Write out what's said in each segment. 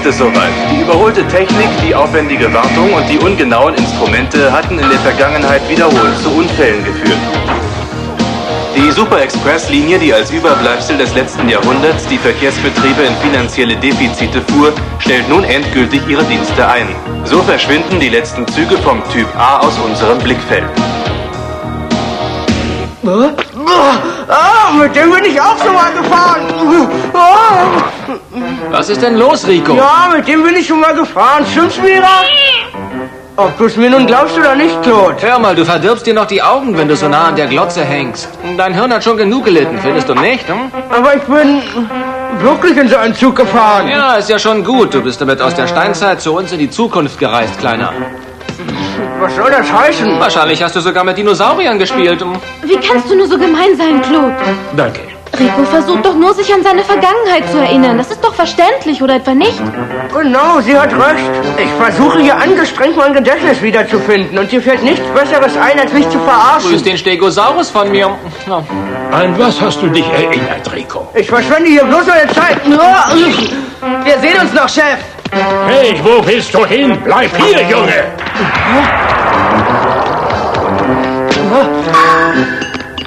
ist es soweit. Die überholte Technik, die aufwendige Wartung und die ungenauen Instrumente hatten in der Vergangenheit wiederholt zu Unfällen geführt. Die Super Express-Linie, die als Überbleibsel des letzten Jahrhunderts die Verkehrsbetriebe in finanzielle Defizite fuhr, stellt nun endgültig ihre Dienste ein. So verschwinden die letzten Züge vom Typ A aus unserem Blickfeld. Ah, mit dem bin ich auch schon mal gefahren. Ah. Was ist denn los, Rico? Ja, mit dem bin ich schon mal gefahren. Stimmt's, Mira? Ob du es mir nun glaubst oder nicht, Claude. Hör mal, du verdirbst dir noch die Augen, wenn du so nah an der Glotze hängst. Dein Hirn hat schon genug gelitten, findest du nicht? Hm? Aber ich bin wirklich in so einen Zug gefahren. Ja, ist ja schon gut. Du bist damit aus der Steinzeit zu uns in die Zukunft gereist, Kleiner. Was soll das heißen? Wahrscheinlich hast du sogar mit Dinosauriern gespielt. Wie kannst du nur so gemein sein, Claude? Danke. Rico versucht doch nur, sich an seine Vergangenheit zu erinnern. Das ist doch verständlich, oder etwa nicht? Genau, sie hat recht. Ich versuche hier angestrengt mein Gedächtnis wiederzufinden und dir fällt nichts Besseres ein, als mich zu Grüß verarschen. den Stegosaurus von mir. Ja. An was hast du dich erinnert, Rico? Ich verschwende hier bloß meine Zeit. Wir sehen uns noch, Chef. Hey, wo willst du hin? Bleib hier, Junge!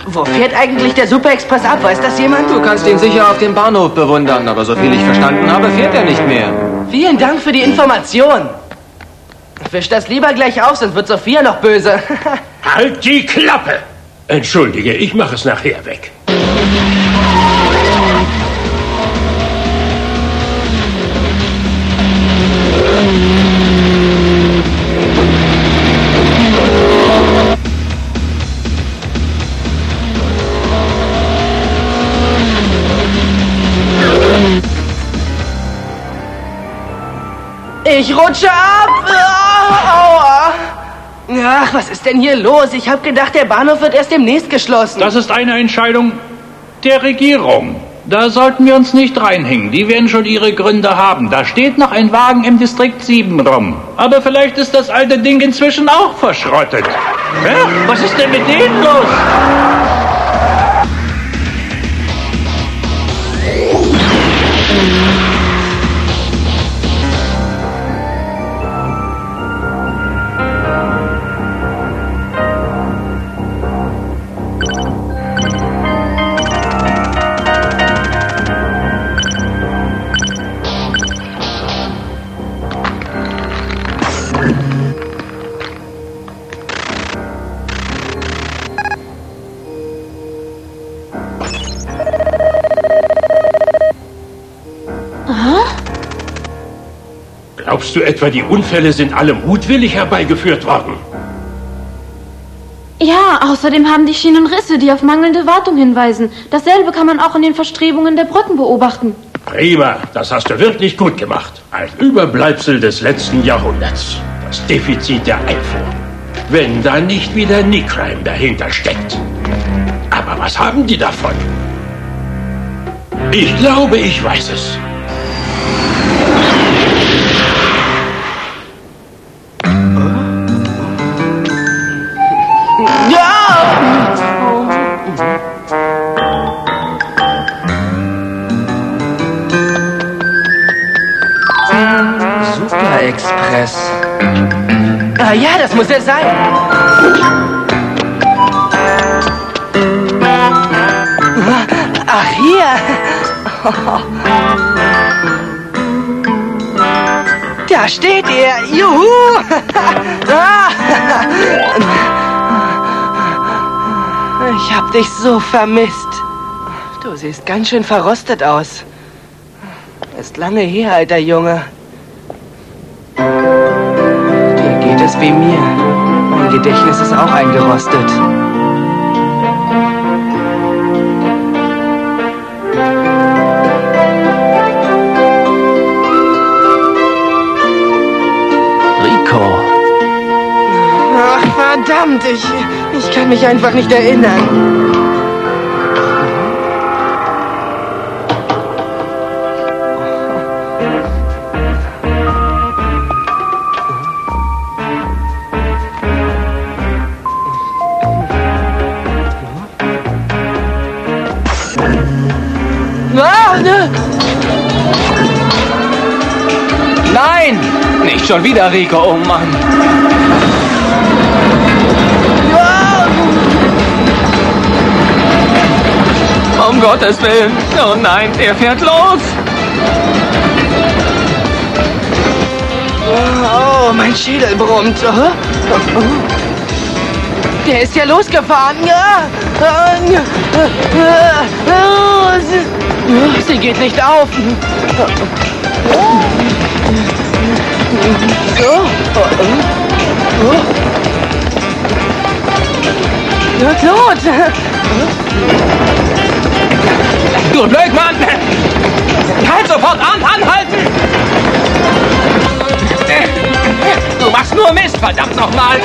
Wo fährt eigentlich der Super Express ab? Weiß das jemand? Du kannst ihn sicher auf dem Bahnhof bewundern, aber soviel ich verstanden habe, fährt er nicht mehr. Vielen Dank für die Information. Wisch das lieber gleich auf, sonst wird Sophia noch böse. Halt die Klappe! Entschuldige, ich mache es nachher weg. Ich rutsche ab. Aua. Ach, was ist denn hier los? Ich habe gedacht, der Bahnhof wird erst demnächst geschlossen. Das ist eine Entscheidung der Regierung. Da sollten wir uns nicht reinhängen. Die werden schon ihre Gründe haben. Da steht noch ein Wagen im Distrikt 7 rum. Aber vielleicht ist das alte Ding inzwischen auch verschrottet. Hä? Was ist denn mit denen los? Glaubst du etwa, die Unfälle sind alle mutwillig herbeigeführt worden? Ja, außerdem haben die Schienen Risse, die auf mangelnde Wartung hinweisen. Dasselbe kann man auch in den Verstrebungen der Brücken beobachten. Prima, das hast du wirklich gut gemacht. Ein Überbleibsel des letzten Jahrhunderts. Das Defizit der Einfuhr. Wenn da nicht wieder Nicrime dahinter steckt. Aber was haben die davon? Ich glaube, ich weiß es. Muss er sein. Ach, hier. Da steht er. Juhu. Ich hab dich so vermisst. Du siehst ganz schön verrostet aus. Ist lange her, alter Junge. Es wie mir. Mein Gedächtnis ist auch eingerostet. Rico. Ach, verdammt, ich, ich kann mich einfach nicht erinnern. Schon wieder, Rico, oh Mann. Um Gottes Willen. Oh nein, er fährt los. Oh, mein Schädel brummt. Oh. Der ist ja losgefahren. Ja. Sie geht nicht auf. Ja, Claude. Du Blödmann! Halt sofort an, anhalten! Du machst nur Mist, verdammt nochmal!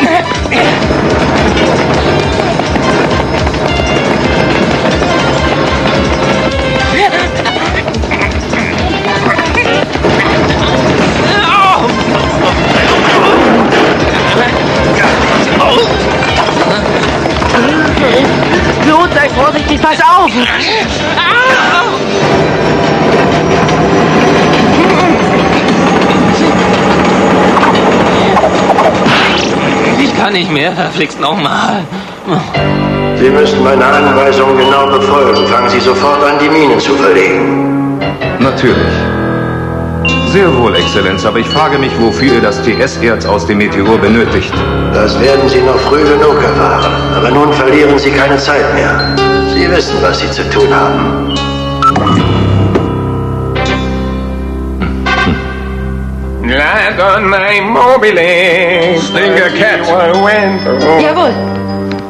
Kann nicht mehr, verflixt nochmal. Sie müssen meine Anweisungen genau befolgen. Fangen Sie sofort an, die Minen zu verlegen. Natürlich. Sehr wohl, Exzellenz, aber ich frage mich, wofür ihr das TS-Erz aus dem Meteor benötigt. Das werden Sie noch früh genug erfahren. Aber nun verlieren Sie keine Zeit mehr. Sie wissen, was Sie zu tun haben. Land on my mobile. Stinger Cat. Jawohl.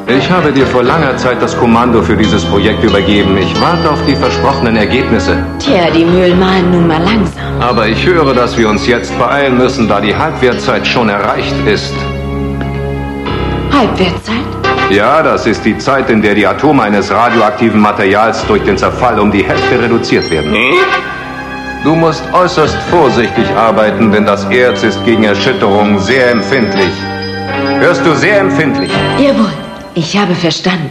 Ich habe dir vor langer Zeit das Kommando für dieses Projekt übergeben. Ich warte auf die versprochenen Ergebnisse. Tja, die Mühlen malen nun mal langsam. Aber ich höre, dass wir uns jetzt beeilen müssen, da die Halbwertzeit schon erreicht ist. Halbwertzeit? Ja, das ist die Zeit, in der die Atome eines radioaktiven Materials durch den Zerfall um die Hälfte reduziert werden. Du musst äußerst vorsichtig arbeiten, denn das Erz ist gegen Erschütterungen sehr empfindlich. Hörst du sehr empfindlich? Jawohl, ich habe verstanden.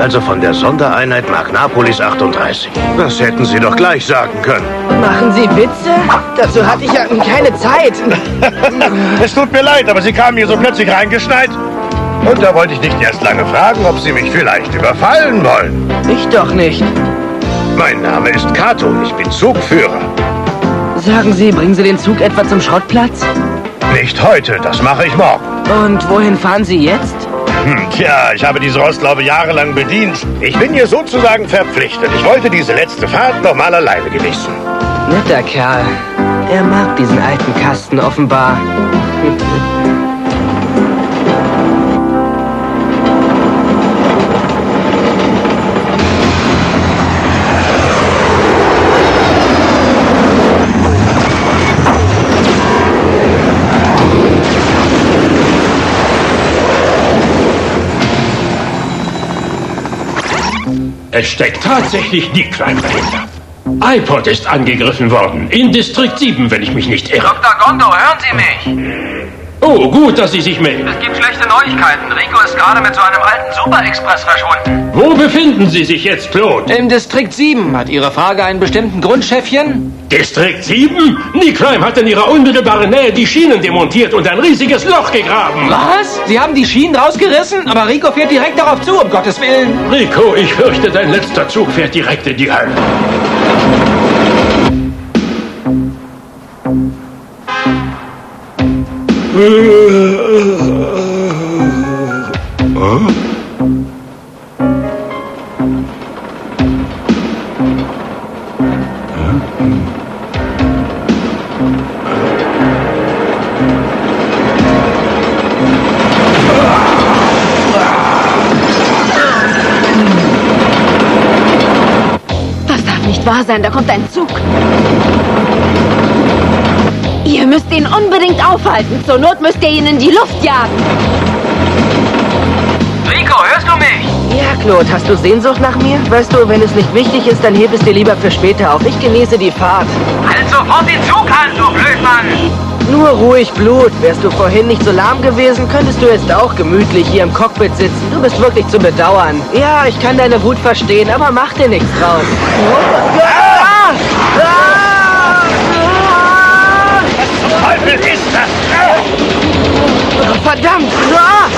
Also von der Sondereinheit Magnapolis 38. Das hätten Sie doch gleich sagen können. Machen Sie Witze? Dazu hatte ich ja keine Zeit. Es tut mir leid, aber Sie kamen hier so plötzlich reingeschneit. Und da wollte ich nicht erst lange fragen, ob Sie mich vielleicht überfallen wollen. Ich doch nicht. Mein Name ist Kato, ich bin Zugführer. Sagen Sie, bringen Sie den Zug etwa zum Schrottplatz? Nicht heute, das mache ich morgen. Und wohin fahren Sie jetzt? Hm, tja, ich habe diese Rostlaube jahrelang bedient. Ich bin hier sozusagen verpflichtet. Ich wollte diese letzte Fahrt noch mal alleine genießen. Netter Kerl. Er mag diesen alten Kasten offenbar. Es steckt tatsächlich Nickreim dahinter. iPod ist angegriffen worden. In Distrikt 7, wenn ich mich nicht irre. Dr. Gondo, hören Sie mich? Oh, gut, dass Sie sich melden. Es gibt schlechte Neuigkeiten. Rico ist gerade mit so einem alten Super-Express verschwunden. Wo befinden Sie sich jetzt, Claude? Im Distrikt 7. Hat Ihre Frage einen bestimmten Grund, Chefchen? Distrikt 7? Nick Crime hat in ihrer unmittelbaren Nähe die Schienen demontiert und ein riesiges Loch gegraben. Was? Sie haben die Schienen rausgerissen? Aber Rico fährt direkt darauf zu, um Gottes Willen. Rico, ich fürchte, dein letzter Zug fährt direkt in die Hölle. Wahr sein, da kommt ein Zug. Ihn unbedingt aufhalten. Zur Not müsst ihr ihn in die Luft jagen. Rico, hörst du mich? Ja, Claude, hast du Sehnsucht nach mir? Weißt du, wenn es nicht wichtig ist, dann heb es dir lieber für später auf. Ich genieße die Fahrt. Halt sofort den Zug an, du Blödmann! Nur ruhig, Blut. Wärst du vorhin nicht so lahm gewesen, könntest du jetzt auch gemütlich hier im Cockpit sitzen. Du bist wirklich zu bedauern. Ja, ich kann deine Wut verstehen, aber mach dir nichts draus. Ah! Ah! Teufel ist das? Verdammt! Ah!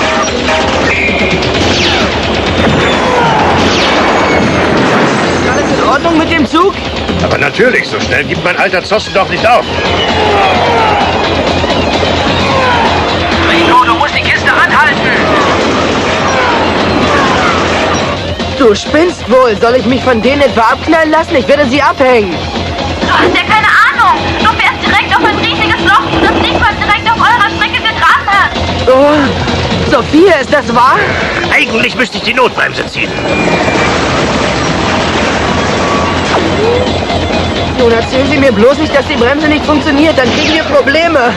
Alles in Ordnung mit dem Zug? Aber natürlich, so schnell gibt mein alter Zossen doch nicht auf. Rico, du musst die Kiste anhalten! Du spinnst wohl. Soll ich mich von denen etwa abknallen lassen? Ich werde sie abhängen. Oh, Sophia, ist das wahr? Eigentlich müsste ich die Notbremse ziehen. Nun erzählen Sie mir bloß nicht, dass die Bremse nicht funktioniert. Dann kriegen wir Probleme.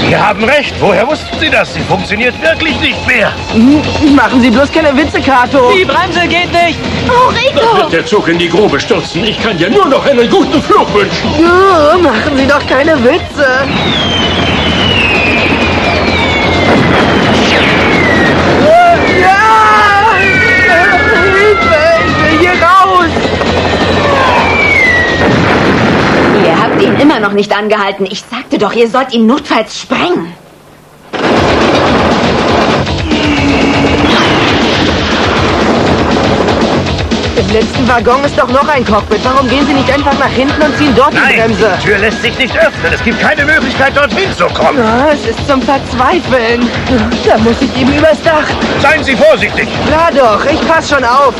Sie haben recht. Woher wussten Sie das? Sie funktioniert wirklich nicht mehr. Hm, Machen Sie bloß keine Witze, Kato. Die Bremse geht nicht. Oh, Das Rico! wird der Zug in die Grube stürzen. Ich kann dir nur noch einen guten Flug wünschen. Oh, machen Sie doch keine Witze. Ihn immer noch nicht angehalten. Ich sagte doch, ihr sollt ihn notfalls sprengen. Im letzten Waggon ist doch noch ein Cockpit. Warum gehen Sie nicht einfach nach hinten und ziehen dort die Nein, Bremse? die Tür lässt sich nicht öffnen. Es gibt keine Möglichkeit, dorthin zu kommen. Ah, es ist zum Verzweifeln. Da muss ich eben übers Dach. Seien Sie vorsichtig. Klar doch, ich pass schon auf.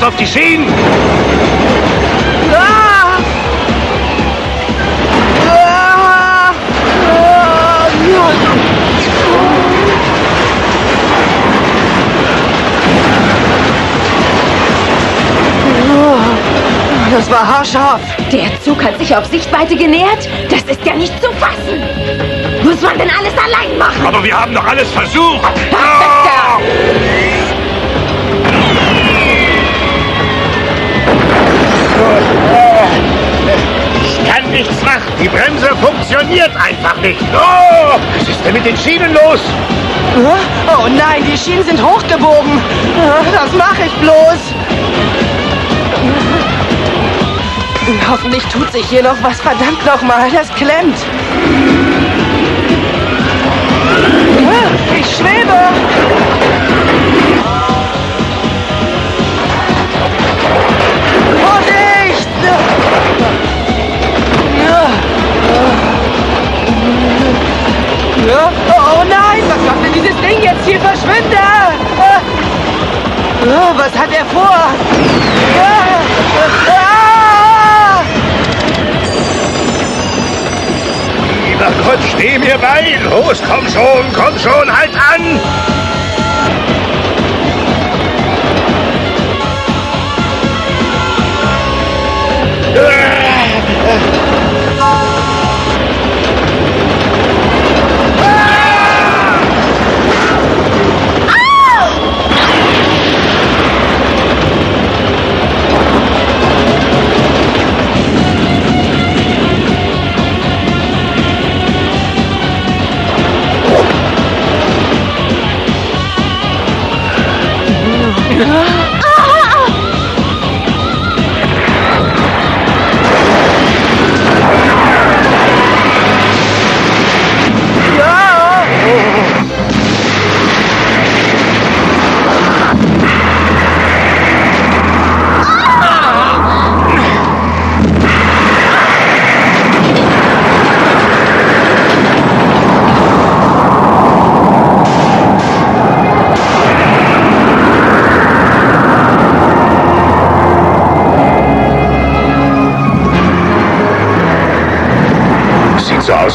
Stürzt auf die Schienen. Ah! Ah! Ah! Oh, Das war haarscharf. Der Zug hat sich auf Sichtweite genähert? Das ist ja nicht zu fassen. Muss man denn alles allein machen? Aber wir haben doch alles versucht. Verstecker! Ich kann nichts macht. Die Bremse funktioniert einfach nicht. Oh, was ist denn mit den Schienen los? Oh nein, die Schienen sind hochgebogen. Was mache ich bloß? Hoffentlich tut sich hier noch was. Verdammt nochmal, das klemmt. Ich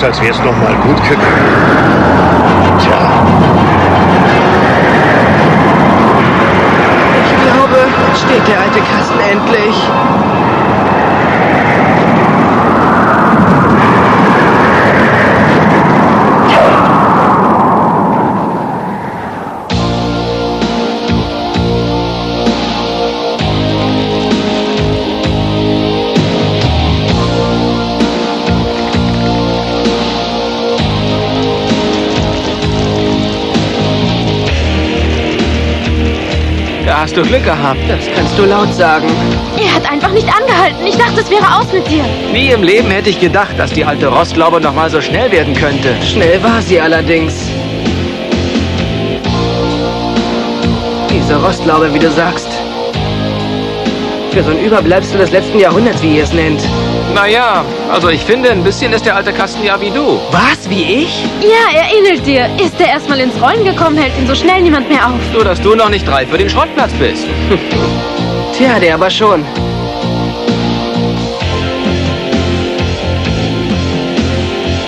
als wär's noch mal gut gegangen. Tja, Ich glaube, steht der alte Kasten endlich. Hast du Glück gehabt. Das kannst du laut sagen. Er hat einfach nicht angehalten. Ich dachte, es wäre aus mit dir. Nie im Leben hätte ich gedacht, dass die alte Rostlaube noch mal so schnell werden könnte. Schnell war sie allerdings. Diese Rostlaube, wie du sagst. Für so ein Überbleibsel des letzten Jahrhunderts, wie ihr es nennt. Naja, also ich finde, ein bisschen ist der alte Kasten ja wie du. Was, wie ich? Ja, er ähnelt dir. Ist er erstmal ins Rollen gekommen, hält ihn so schnell niemand mehr auf. Nur, dass du noch nicht reif für den Schrottplatz bist. Tja, der aber schon.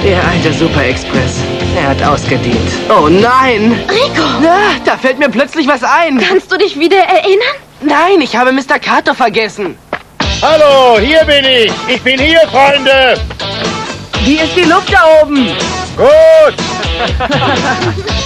Der alte Super Express. Er hat ausgedient. Oh nein! Rico! Ah, da fällt mir plötzlich was ein. Kannst du dich wieder erinnern? Nein, ich habe Mr. Carter vergessen. Hallo, hier bin ich. Ich bin hier, Freunde. Wie ist die Luft da oben? Gut.